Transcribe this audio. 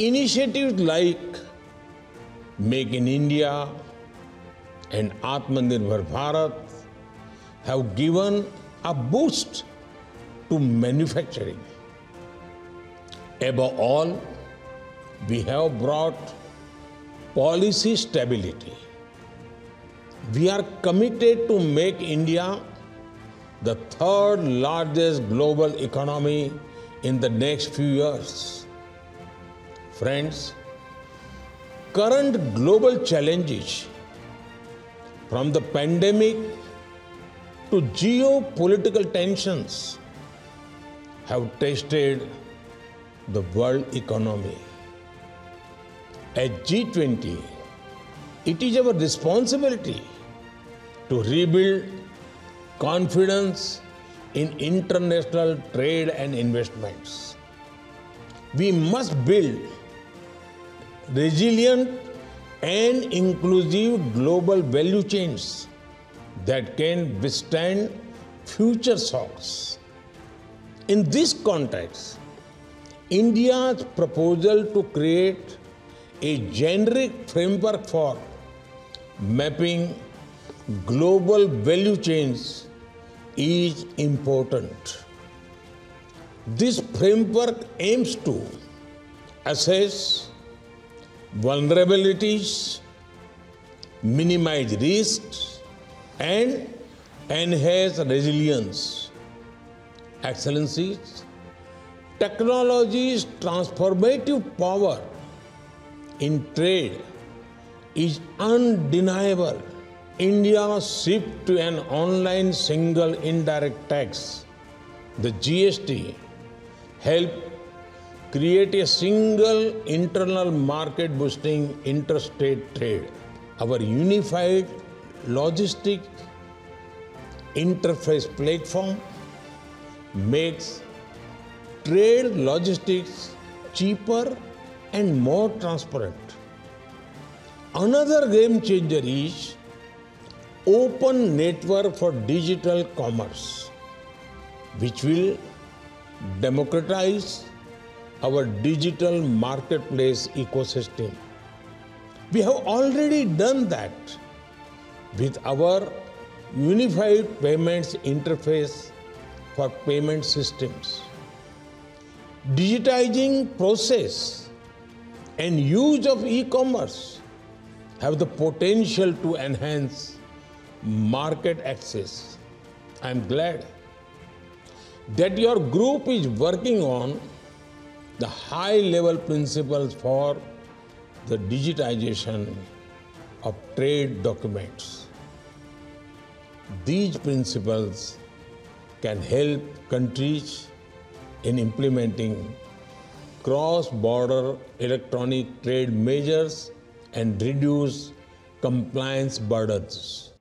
Initiatives like Make in India and Aatmanirbhar Bharat have given a boost to manufacturing. Above all, we have brought policy stability. We are committed to make India the third largest global economy in the next few years. Friends, current global challenges from the pandemic to geopolitical tensions have tested the world economy. At G20, it is our responsibility to rebuild confidence in international trade and investments. We must build resilient and inclusive global value chains that can withstand future shocks. In this context, India's proposal to create a generic framework for mapping global value chains is important. This framework aims to assess vulnerabilities, minimize risks, and enhance resilience. Excellencies, technology's transformative power in trade is undeniable. India's shift to an online single indirect tax, the GST, helped create a single internal market boosting interstate trade. Our unified logistic interface platform makes trade logistics cheaper and more transparent. Another game changer is open network for digital commerce which will democratize our digital marketplace ecosystem. We have already done that with our unified payments interface for payment systems. Digitizing process and use of e-commerce have the potential to enhance market access. I am glad that your group is working on the high level principles for the digitization of trade documents. These principles can help countries in implementing cross border electronic trade measures and reduce compliance burdens.